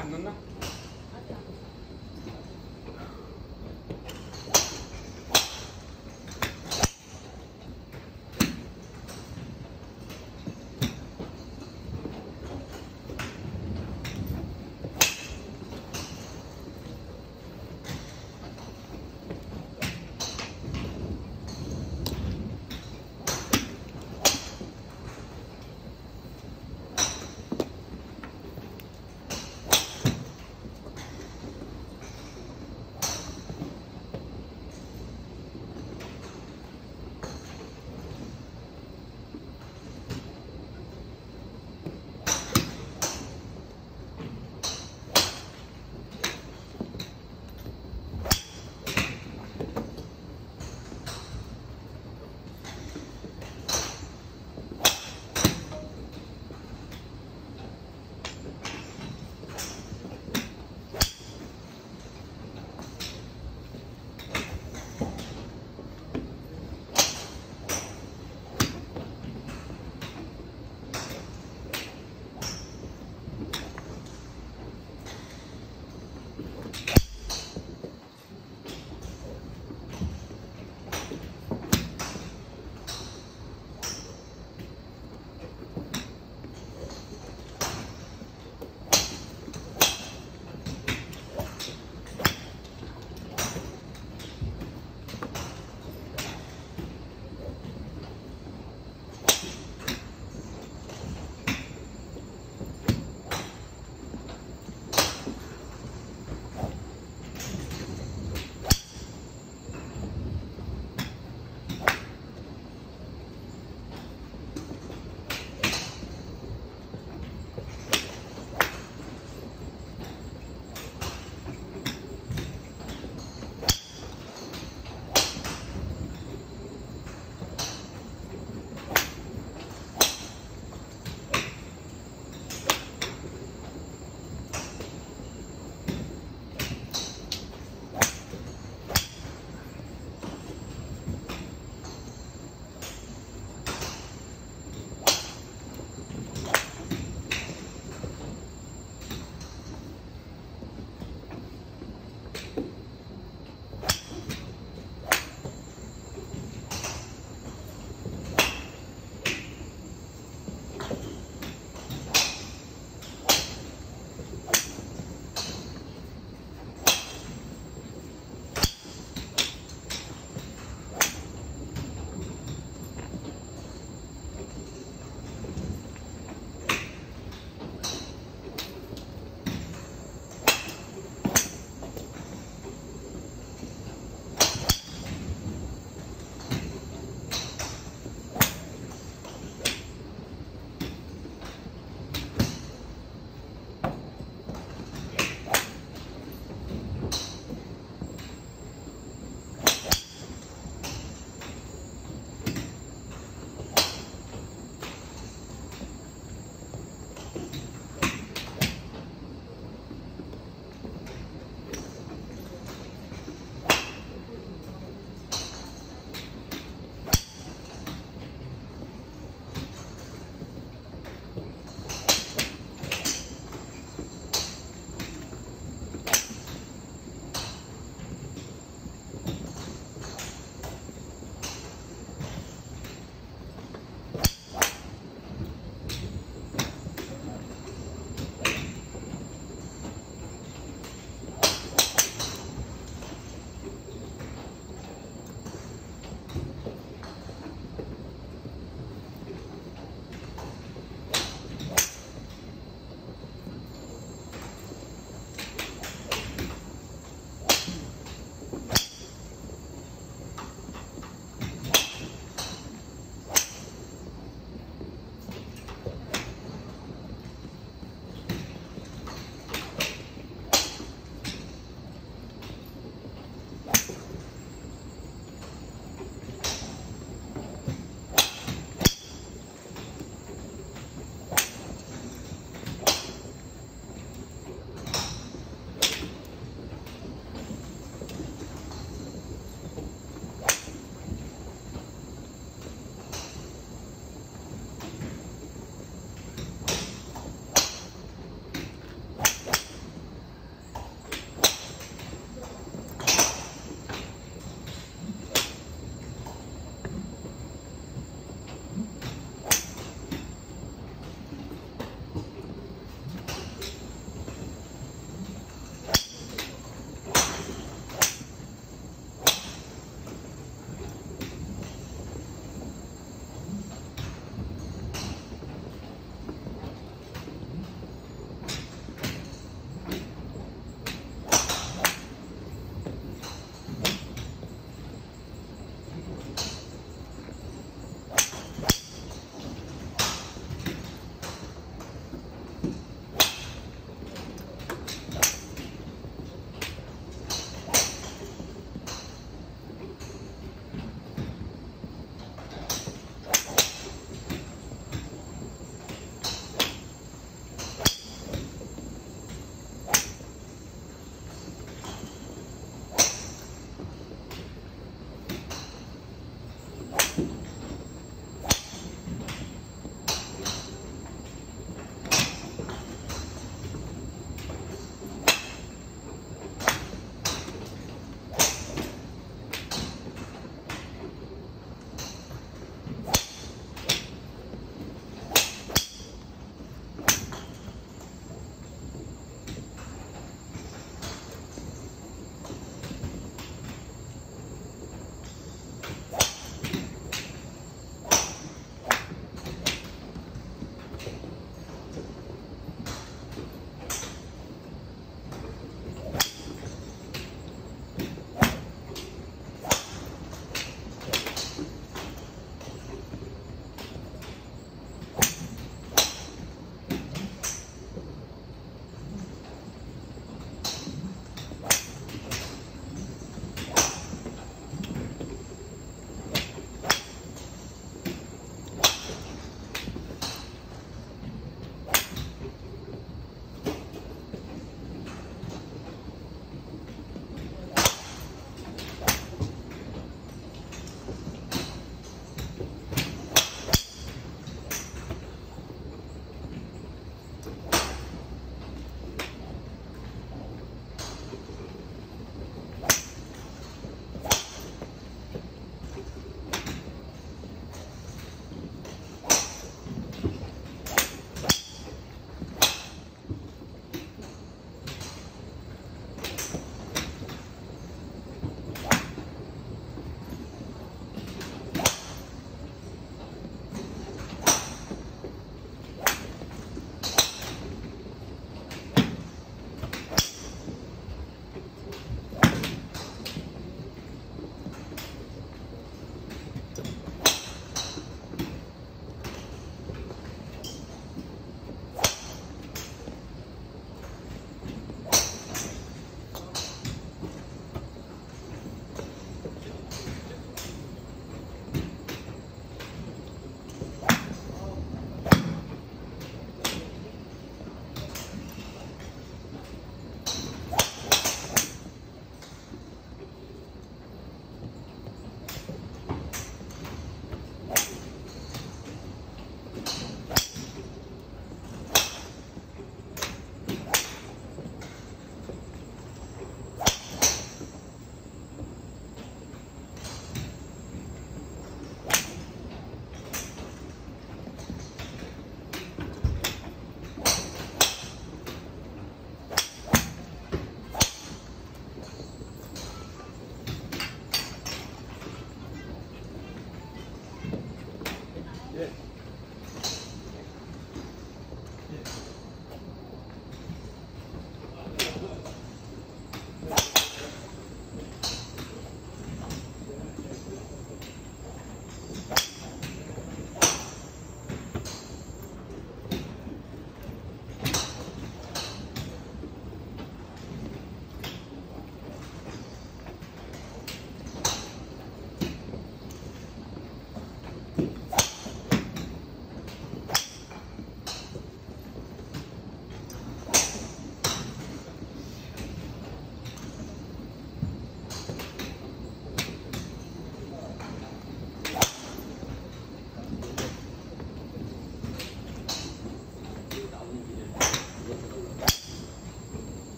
Ah, ganando